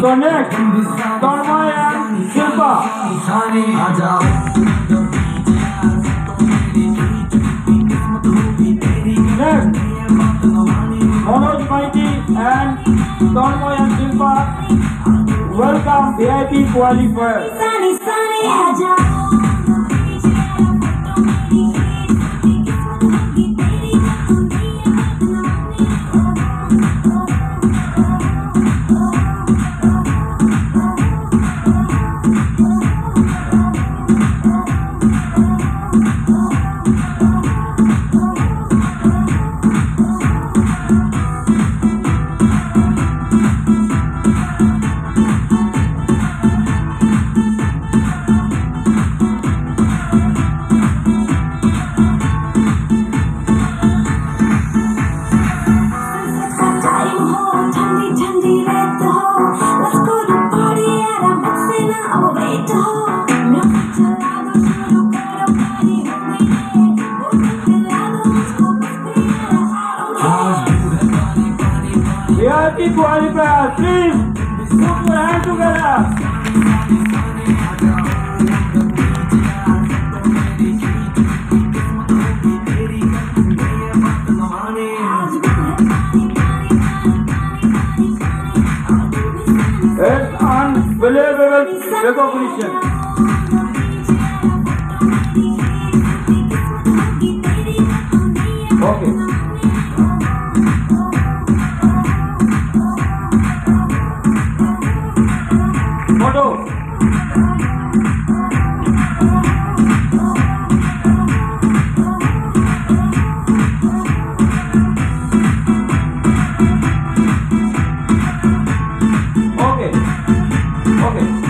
So next, Tormoy and Shilpa. Next, Manoj Maiti and Tormoy and Shilpa. Welcome VIP aqui Ali Brasil. Super galera. It's unbelievable recognition. Okay.